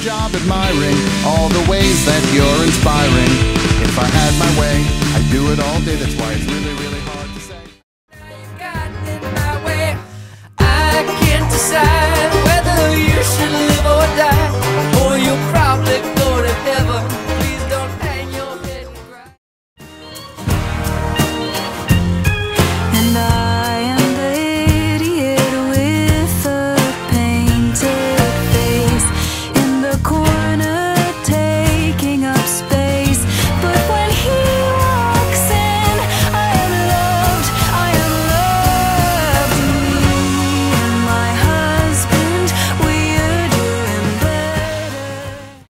job admiring all the ways that you're inspiring. If I had my way, I'd do it all day. That's why it's really, really